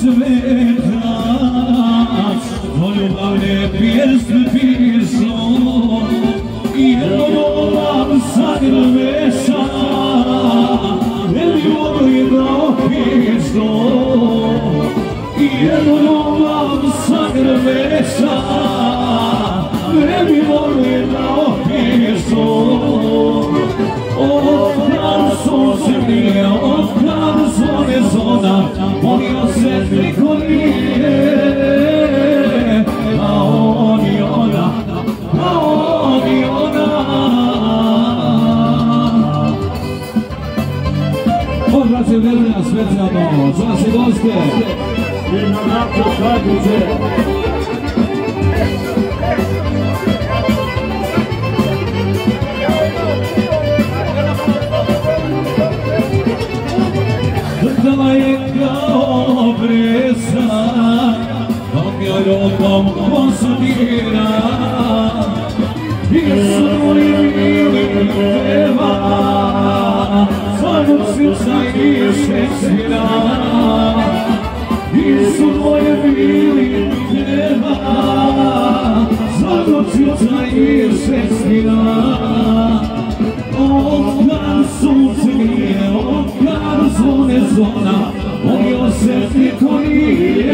cvetac Do ljubavne pjesme pisao I jedno volam zagrveša Ne bi mogli da opisao I jedno volam zagrveša Ne Pozdrav Verlina specijalno, naše goste I na napred Kraljice. Drkala je kao bresa Dok joj rukom posudira I svoj mili peva i šešira I svoj mili peva Svoju srca i šešira Otkad sunce nije, otkad zvone zona, volio se niko nije.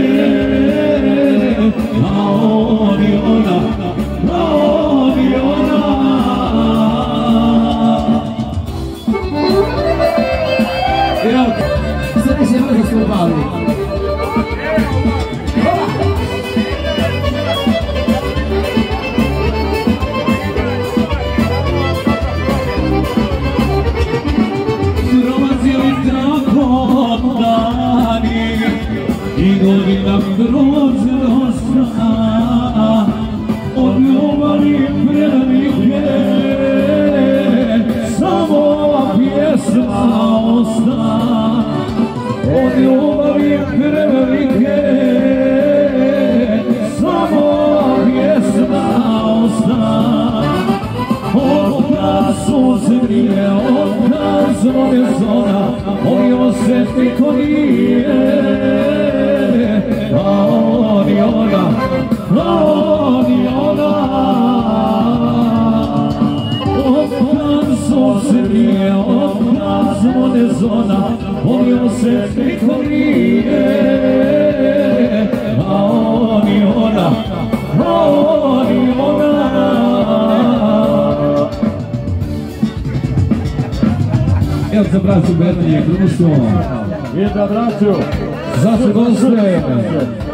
Pjesma osta od ljubavi prevelike samo pjesma osta Otkad sunce grije, otkad zvone zona, molio se niko nije. A on i ona, a on i ona. Otkad sunce grije, otkad zvone zona, molio se niko nije. A on i ona, a on i ona. Evo za braću Bernije, društvo, da braću. za se.